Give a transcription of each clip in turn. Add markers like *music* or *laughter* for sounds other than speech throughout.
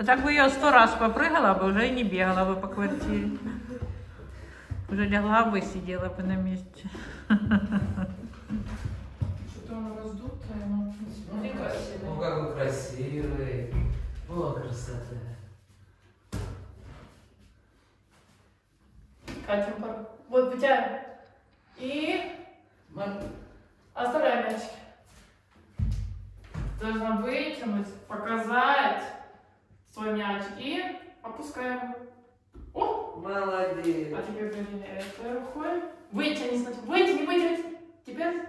А так бы я сто раз попрыгала бы, уже и не бегала бы по квартире. Уже легла бы, сидела бы на месте. Что-то он раздутое, но смотри Ну, красиво. какой красивый. О, красота. Катя, пар- вот вытягиваем. И оставляем мячики. Должна вытянуть, показать свой мячик. И опускаем. О! Молодец. А теперь бери этой рукой. Вытяни, сначала. Вытяни, вытяни. Теперь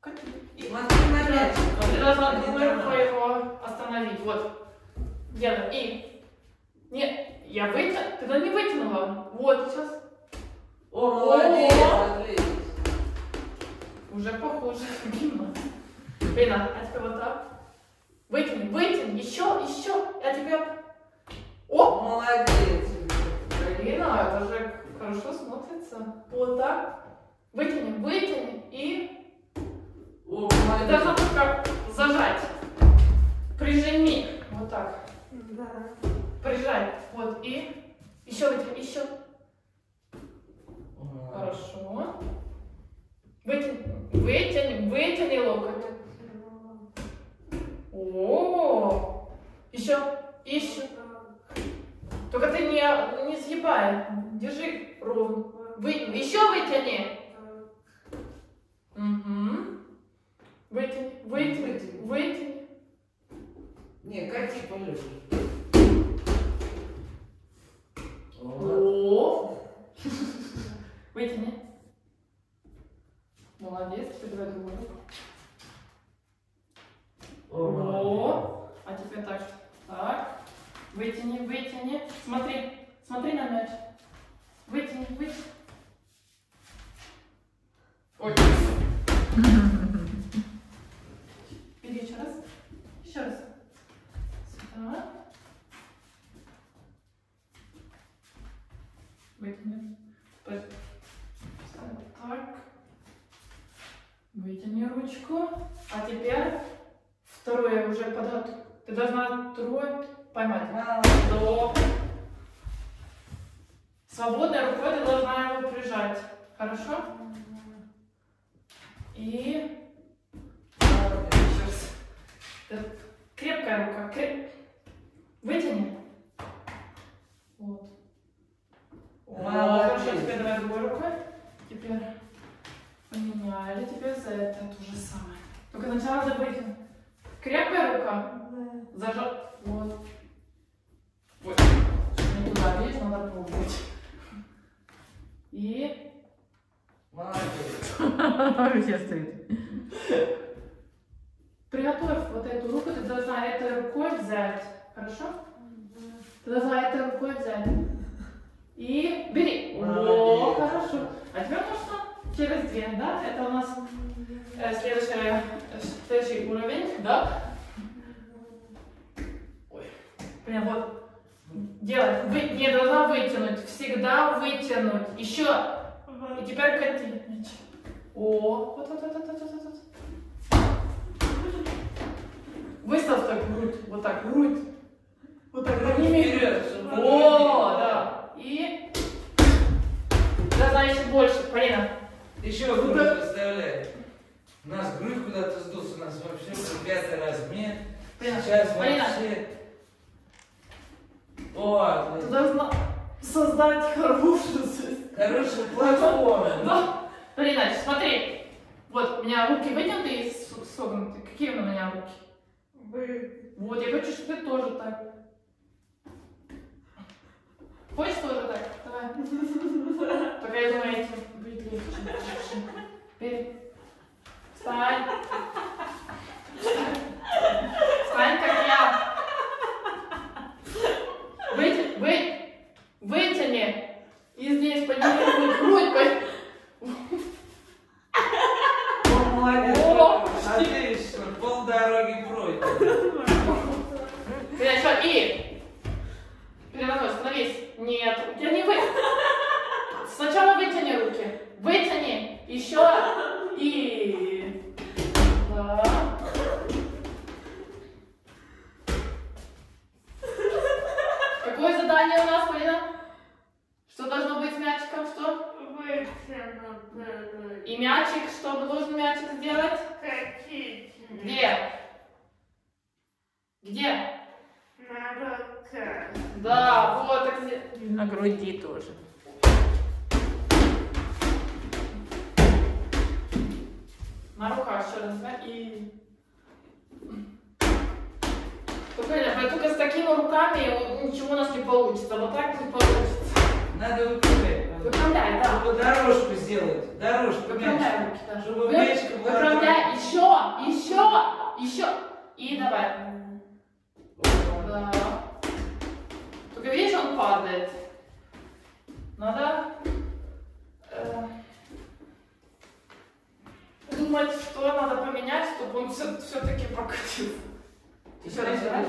кати. И Смотри на мяч. Ты должна другой рукой его остановить. Вот. Делаем. И. Нет, я вытянула. Ты не вытянула. Вот, сейчас. О, молодец, отлично. Уже похоже. Лина, а теперь вот так. Вытяни, вытяни. Еще, еще. А теперь... О! Молодец. Лина, это же хорошо смотрится. Вот так. Вытяни, вытяни. И... О, Ты должна молодец. только зажать. Прижми. Вот так. Да. Прижай. Вот. И... Еще вытяни, еще. О, Хорошо. Вытяни, вытяни, вытяни локоть. О, еще, еще. Ты не, сгибай. Держи ровно. Вы, еще вытяни. Угу. Вытяни, вытяни, вытяни. Не, кати полежи. О. Вытяни. Молодец, теперь давай другую руку. О, а теперь так. Так. Вытяни, вытяни. Смотри, смотри на мяч. Вытяни, вытяни. Ой. Бери еще раз. Еще раз. Сюда. Вытяни. Так. Вытяни ручку. А теперь второе уже подготовь. Ты должна второе поймать. До. Свободной рукой ты должна его прижать. Хорошо? И... Это крепкая рука. Креп... Вытяни. Вот. Молодец. хорошо, теперь давай другой рукой. Теперь поменяли. Теперь за это то же самое. Только сначала вытянуть. Крепкая рука. Зажал. Вот. Вот. Не туда, видишь, надо пробовать. И... Молодец. *laughs* Все стоит. Приготовь вот эту руку, ты должна этой рукой взять. Хорошо? Ты должна этой рукой взять. И бери. О, хорошо. А теперь можно через две, да? Это у нас э, следующий, э, следующий уровень, да? Ой. Прям вот. Делай. Вы, не должна вытянуть. Всегда вытянуть. Еще. И теперь кати. О, вот, вот, вот, вот, вот, вот, вот. Выставь так грудь, вот так, грудь. Вот так, подними. Вперед, О, да. И должна еще больше, Полина. Еще грудь представляй. У нас грудь куда-то сдулся, у нас вообще пятый размер. Сейчас Полина, вообще... О, ты должна создать хорошую хороший платформу. Да. Полина, смотри. Вот, у меня руки вытянуты и согнуты. Какие у меня руки? Вы. Вот, я хочу, чтобы ты тоже так. Хочешь тоже так? Давай. *laughs* Только я думаю, этим будет легче. Бери. Встань. Встань. Встань, как я. Вытяни, вы, вытяни. И здесь подними грудь, Отлично, полдороги пройдено. Хорошо, и переворот, становись. Нет, не вы. Сначала вытяни руки. Вытяни. Еще. И. Да. Какое задание у нас, Полина? Что должно быть с мячиком? Что? И мячик, что должен мячик сделать? Где? Где? Да, вот так где. На груди тоже. На руках еще раз, да? И... Только, только с такими руками ничего у нас не получится. Вот так не получится. Надо выправлять. Выправляй, да. Чтобы дорожку сделать. Дорожку. Выправляй мячик. руки, да. Чтобы Вы- мячик была Выправляй. Еще, еще, еще. И давай. Да. Только видишь, он падает. Надо э, думать, что надо поменять, чтобы он все-таки. Еще раз, Еще раз.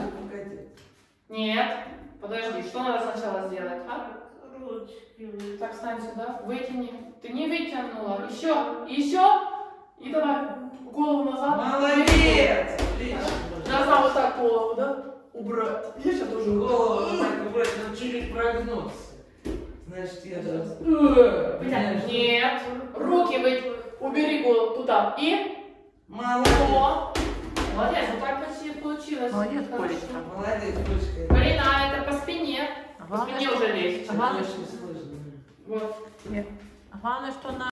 Нет. Подожди, что надо сначала сделать, а? Так, стань сюда, вытяни. Ты не вытянула. Еще, еще. И давай голову назад. Молодец! Отлично. Назад вот так голову, да? Убрать. Я сейчас тоже Голову так убрать, надо чуть-чуть прогнуться. Значит, я сейчас... Блядь, Нет. Руки вы убери голову туда. И. Молодец. Молодец, вот так почти получилось. Молодец. Колечка. Молодец, дочка. Блин, а это по спине. По Главное, спине уже легче. Главное, сложно. Вот. Главное, что на